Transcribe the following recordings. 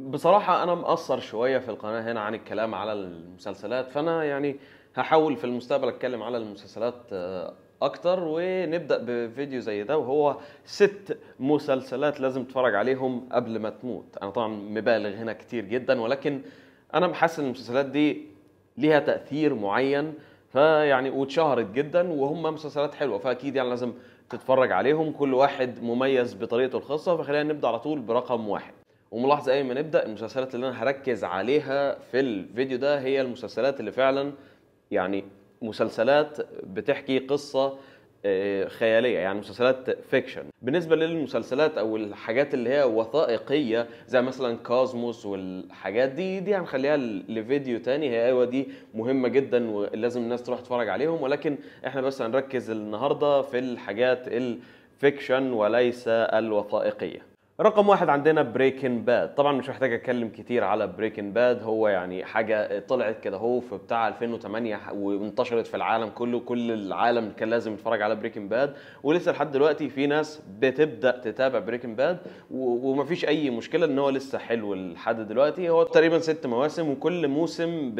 بصراحة أنا مقصر شوية في القناة هنا عن الكلام على المسلسلات فأنا يعني هحاول في المستقبل أتكلم على المسلسلات آه، أكتر ونبدأ بفيديو زي ده وهو ست مسلسلات لازم تتفرج عليهم قبل ما تموت. أنا طبعا مبالغ هنا كتير جدا ولكن أنا بحس إن المسلسلات دي ليها تأثير معين فيعني واتشهرت جدا وهم مسلسلات حلوة فأكيد يعني لازم تتفرج عليهم كل واحد مميز بطريقته الخاصة فخلينا نبدأ على طول برقم واحد. وملاحظة قبل ما نبدأ المسلسلات اللي أنا هركز عليها في الفيديو ده هي المسلسلات اللي فعلا يعني مسلسلات بتحكي قصة آه، خيالية يعني مسلسلات fiction. بالنسبة للمسلسلات أو الحاجات اللي هي وثائقية زي مثلا Cosmos والحاجات دي دي هنخليها لفيديو تاني. هي أيوة دي مهمة جدا ولازم الناس تروح تتفرج عليهم. ولكن إحنا بس هنركز النهاردة في الحاجات ال fiction وليس الوثائقية. رقم واحد عندنا Breaking Bad طبعا مش محتاج أتكلم كتير على Breaking Bad هو يعني حاجة طلعت كده هو في بتاع 2008 وانتشرت في العالم كله. كل العالم كان لازم يتفرج على Breaking Bad ولسه لحد دلوقتي في ناس بتبدأ تتابع Breaking Bad ومفيش أي مشكلة إن هو لسه حلو لحد دلوقتي. هو تقريبا ست مواسم وكل موسم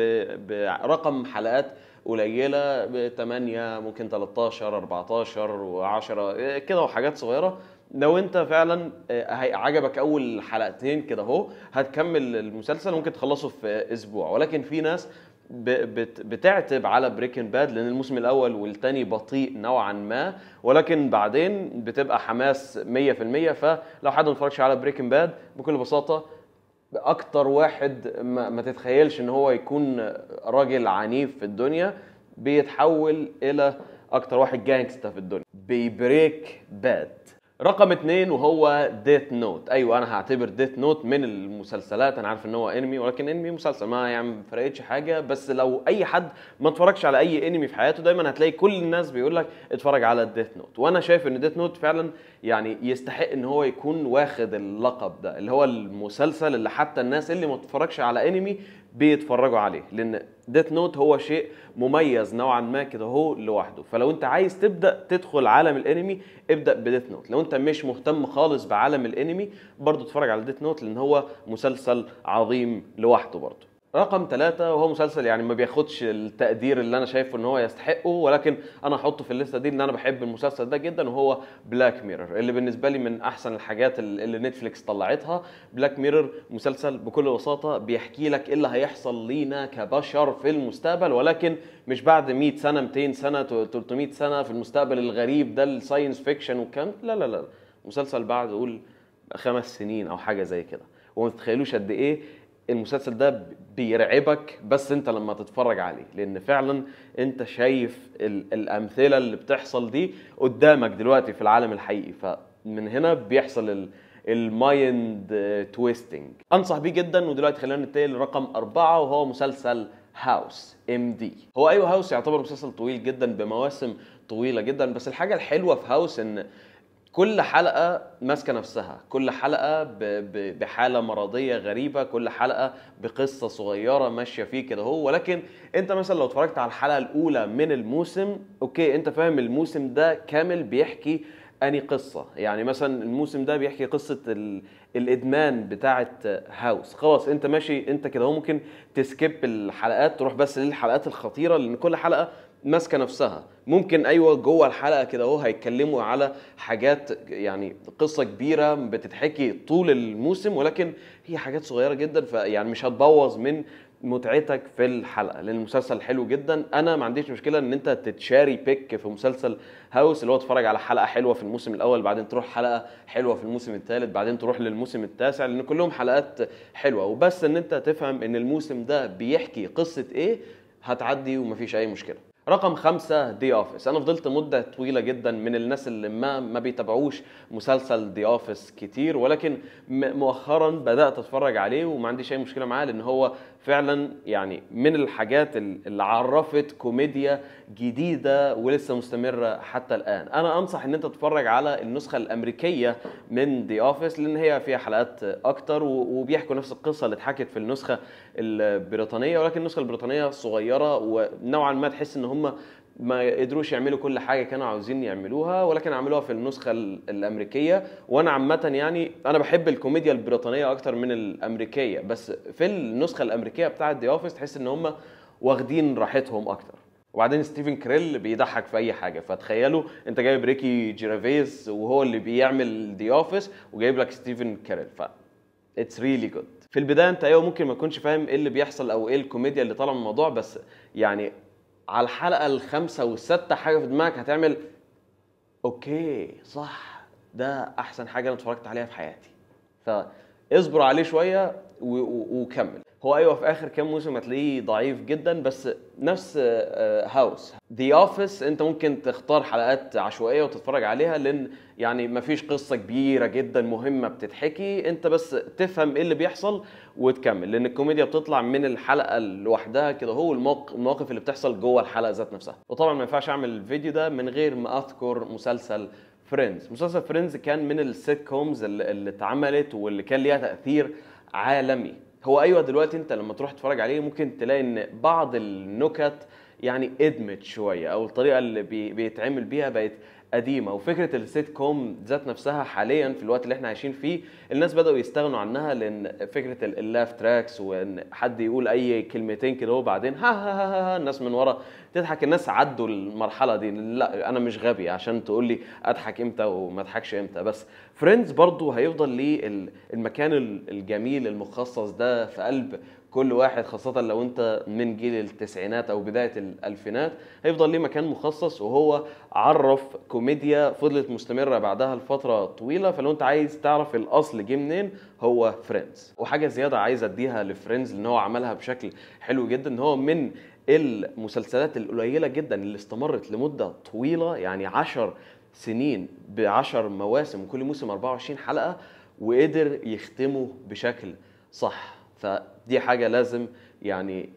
برقم حلقات قليلة. ب 8 ممكن 13 14 و10 كده وحاجات صغيرة. لو انت فعلا آه، عجبك أول حلقتين كده أهو هتكمل المسلسل ممكن تخلصه في أسبوع. ولكن في ناس بتعتب على Breaking Bad لأن الموسم الأول والتاني بطيء نوعا ما ولكن بعدين بتبقى حماس 100% فلو حد ما اتفرجش على Breaking Bad بكل بساطة أكتر واحد ما, ما تتخيلش إن هو يكون راجل عنيف في الدنيا بيتحول إلى أكتر واحد gangster في الدنيا. ب Breaking Bad رقم اتنين وهو Death Note أيوه أنا هعتبر Death Note من المسلسلات. أنا عارف إن هو انمي ولكن انمي مسلسل. ما يعني ما فرقتش حاجة. بس لو أي حد ما اتفرجش على أي انمي في حياته دايما هتلاقي كل الناس بيقول لك اتفرج على Death Note وأنا شايف إن Death Note فعلا يعني يستحق إن هو يكون واخد اللقب ده اللي هو المسلسل اللي حتى الناس اللي ما تتفرجش على انمي بيتفرجوا عليه. لأن Death Note هو شيء مميز نوعا ما كده هو لوحده. فلو أنت عايز تبدأ تدخل عالم الانمي ابدأ ب Death Note لو أنت مش مهتم خالص بعالم الانمي برضو اتفرج على Death Note لأن هو مسلسل عظيم لوحده برضو. رقم ثلاثة وهو مسلسل يعني ما بياخدش التقدير اللي أنا شايفه إن هو يستحقه ولكن أنا هحطه في الليستة دي لأن أنا بحب المسلسل ده جدا وهو Black Mirror اللي بالنسبة لي من أحسن الحاجات اللي Netflix طلعتها. Black Mirror مسلسل بكل بساطة بيحكي لك إيه اللي هيحصل لينا كبشر في المستقبل ولكن مش بعد 100 سنة 200 سنة 300 سنة في المستقبل الغريب ده ال science fiction والكلام لا لا لا مسلسل بعد قول خمس سنين أو حاجة زي كده. وما تتخيلوش قد إيه المسلسل ده بيرعبك بس انت لما تتفرج عليه لأن فعلا انت شايف ال- الأمثلة اللي بتحصل دي قدامك دلوقتي في العالم الحقيقي. فمن هنا بيحصل ال ال mind twisting. أنصح بيه جدا ودلوقتي خلينا ننتقل لرقم أربعة وهو مسلسل House MD. هو أيوه House يعتبر مسلسل طويل جدا بمواسم طويلة جدا بس الحاجة الحلوة في House إن كل حلقة ماسكة نفسها. كل حلقة ب- ب- بحالة مرضية غريبة. كل حلقة بقصة صغيرة ماشية فيه كده هو. ولكن انت مثلا لو اتفرجت على الحلقة الأولى من الموسم أوكي انت فاهم الموسم ده كامل بيحكي أني قصة. يعني مثلا الموسم ده بيحكي قصة ال... الإدمان بتاعة هاوس. خلاص انت ماشي انت كده هو ممكن تسكيب الحلقات تروح بس للحلقات الخطيرة لأن كل حلقة ماسكة نفسها. ممكن أيوه جوه الحلقة كده أهو هيتكلموا على حاجات يعني قصة كبيرة بتتحكي طول الموسم ولكن هي حاجات صغيرة جدا فيعني مش هتبوظ من متعتك في الحلقة. لأن المسلسل حلو جدا. أنا ما عنديش مشكلة إن أنت تتشاري بيك في مسلسل هاوس اللي هو تتفرج على حلقة حلوة في الموسم الأول بعدين تروح حلقة حلوة في الموسم الثالث بعدين تروح للموسم التاسع لأن كلهم حلقات حلوة. وبس إن أنت تفهم إن الموسم ده بيحكي قصة إيه هتعدي ومفيش أي مشكلة. رقم خمسة The Office أنا فضلت مدة طويلة جدا من الناس اللي ما ما بيتابعوش مسلسل The Office كتير ولكن مؤخرا بدأت أتفرج عليه وما عنديش أي مشكلة معاه لأن هو فعلا يعني من الحاجات ال- اللي عرفت كوميديا جديدة ولسه مستمرة حتى الآن. أنا أنصح إن أنت تتفرج على النسخة الأمريكية من The Office لأن هي فيها حلقات أكتر وبيحكوا نفس القصة اللي اتحكت في النسخة البريطانية ولكن النسخة البريطانية صغيرة ونوعا ما تحس إن هم ما قدروش يعملوا كل حاجة كانوا عاوزين يعملوها ولكن عملوها في النسخة ال- الأمريكية. وأنا عامة يعني أنا بحب الكوميديا البريطانية أكتر من الأمريكية بس في النسخة الأمريكية بتاعة The Office تحس إن هم واخدين راحتهم أكتر. وبعدين ستيفن كريل بيضحك في أي حاجة. فتخيلوا أنت جايب ريكي جيرافيز وهو اللي بيعمل The Office وجايب لك ستيفن كريل. ف it's really good في البداية أنت أيوه ممكن ما تكونش فاهم إيه اللي بيحصل أو إيه الكوميديا اللي طالعة من الموضوع بس يعني على الحلقة الخامسة والسادسه حاجة في دماغك هتعمل okay صح ده أحسن حاجة أنا اتفرجت عليها في حياتي. فاصبر عليه شوية وكمل. هو أيوه في آخر كام موسم هتلاقيه ضعيف جدا بس نفس House. The Office أنت ممكن تختار حلقات عشوائية وتتفرج عليها لأن يعني مفيش قصة كبيرة جدا مهمة بتتحكي. أنت بس تفهم إيه اللي بيحصل وتكمل لأن الكوميديا بتطلع من الحلقة لوحدها كده هو المواقف اللي بتحصل جوه الحلقة ذات نفسها. وطبعا ما ينفعش أعمل الفيديو ده من غير ما أذكر مسلسل Friends مسلسل Friends كان من ال sitcoms اللي اتعملت واللي كان ليها تأثير عالمي. هو أيوه دلوقتي أنت لما تروح تتفرج عليه ممكن تلاقي إن بعض النكت يعني إدمت شوية أو الطريقة اللي بي بيتعمل بيها بقت قديمة. وفكرة السيت كوم ذات نفسها حاليا في الوقت اللي إحنا عايشين فيه الناس بدأوا يستغنوا عنها لأن فكرة ال- ال laugh tracks وإن حد يقول أي كلمتين كده وبعدين ها ها, ها, ها الناس من ورا تضحك الناس عدوا المرحلة دي. لا أنا مش غبي عشان تقول لي أضحك إمتى وما أضحكش إمتى. بس Friends برضو هيفضل ليه ال- المكان ال- الجميل المخصص ده في قلب كل واحد خاصة لو أنت من جيل التسعينات أو بداية الألفينات. هيفضل ليه مكان مخصص وهو عرف كوميديا فضلت مستمرة بعدها لفترة طويلة. فلو أنت عايز تعرف الأصل جه منين هو Friends وحاجة زيادة عايز أديها ل Friends لأن هو عملها بشكل حلو جدا. إن هو من المسلسلات القليلة جدا اللي استمرت لمدة طويلة يعني عشر سنين بعشر مواسم وكل موسم 24 حلقة وقدر يختمه بشكل صح. فدي حاجة لازم يعني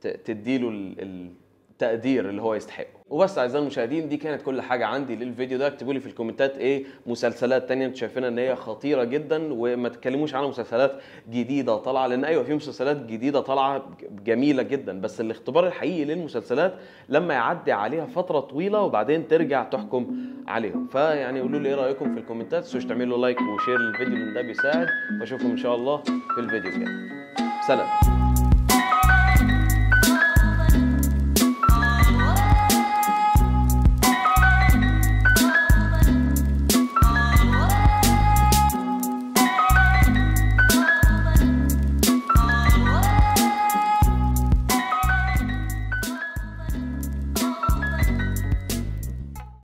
تديله ال- التقدير اللي هو يستحقه. وبس أعزائي المشاهدين دي كانت كل حاجة عندي للفيديو ده. اكتبوا لي في الكومنتات إيه مسلسلات تانية أنتوا شايفينها إن هي خطيرة جدا وما تتكلموش عنها مسلسلات جديدة طالعة. لأن أيوه في مسلسلات جديدة طالعة جميلة جدا بس الاختبار الحقيقي للمسلسلات لما يعدي عليها فترة طويلة وبعدين ترجع تحكم عليهم. فيعني قولوا لي إيه رأيكم في الكومنتات؟ تنسوش تعملوا like و share للفيديو لأن ده بيساعد وأشوفكم إن شاء الله في الفيديو الجاي. سلام.